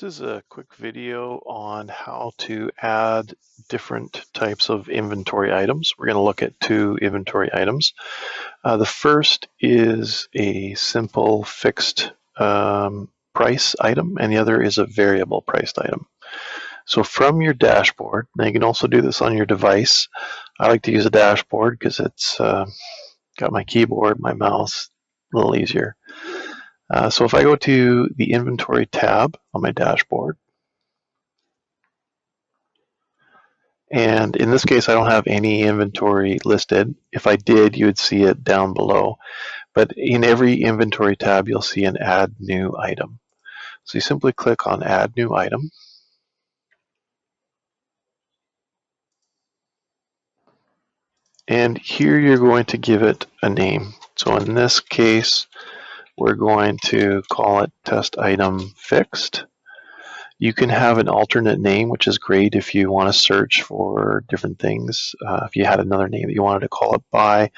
This is a quick video on how to add different types of inventory items. We're going to look at two inventory items. Uh, the first is a simple fixed um, price item and the other is a variable priced item. So from your dashboard, now you can also do this on your device. I like to use a dashboard because it's uh, got my keyboard, my mouse, a little easier. Uh, so if I go to the inventory tab on my dashboard, and in this case I don't have any inventory listed. If I did, you would see it down below. But in every inventory tab, you'll see an add new item. So you simply click on add new item. And here you're going to give it a name. So in this case, we're going to call it test item fixed. You can have an alternate name, which is great if you want to search for different things. Uh, if you had another name that you wanted to call it by,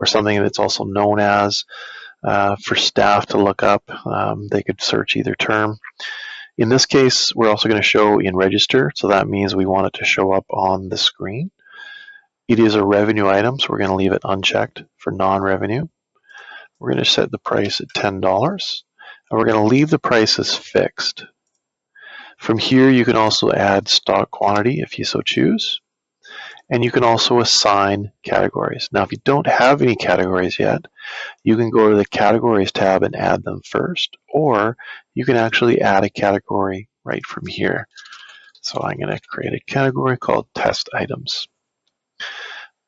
or something that's also known as, uh, for staff to look up, um, they could search either term. In this case, we're also going to show in register, so that means we want it to show up on the screen. It is a revenue item, so we're going to leave it unchecked for non-revenue. We're going to set the price at $10 and we're going to leave the price as fixed. From here you can also add stock quantity if you so choose and you can also assign categories. Now if you don't have any categories yet you can go to the categories tab and add them first or you can actually add a category right from here. So I'm going to create a category called test items.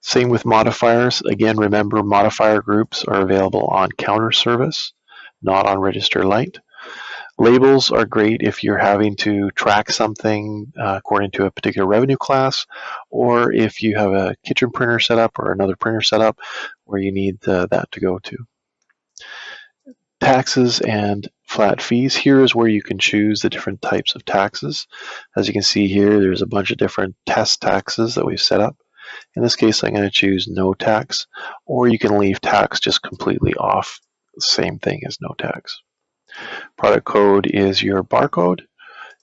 Same with modifiers. Again, remember modifier groups are available on counter service, not on Register Lite. Labels are great if you're having to track something uh, according to a particular revenue class, or if you have a kitchen printer set up or another printer set up where you need uh, that to go to. Taxes and flat fees. Here is where you can choose the different types of taxes. As you can see here, there's a bunch of different test taxes that we've set up. In this case, I'm going to choose no tax, or you can leave tax just completely off. Same thing as no tax. Product code is your barcode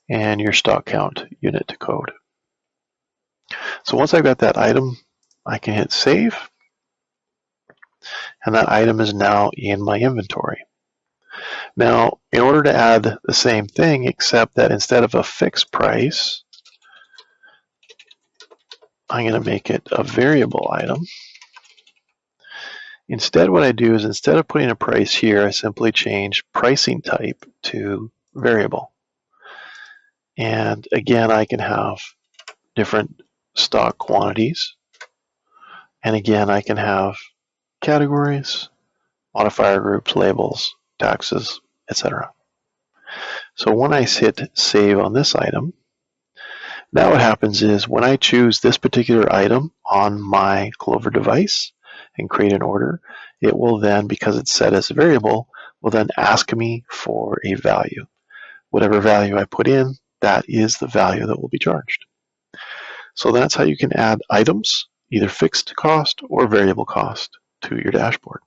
and your stock count unit to code. So once I've got that item, I can hit save. And that item is now in my inventory. Now, in order to add the same thing, except that instead of a fixed price, I'm going to make it a variable item. Instead, what I do is instead of putting a price here, I simply change pricing type to variable. And again, I can have different stock quantities. And again, I can have categories, modifier groups, labels, taxes, etc. So when I hit save on this item, now what happens is when I choose this particular item on my Clover device and create an order, it will then, because it's set as a variable, will then ask me for a value. Whatever value I put in, that is the value that will be charged. So that's how you can add items, either fixed cost or variable cost, to your dashboard.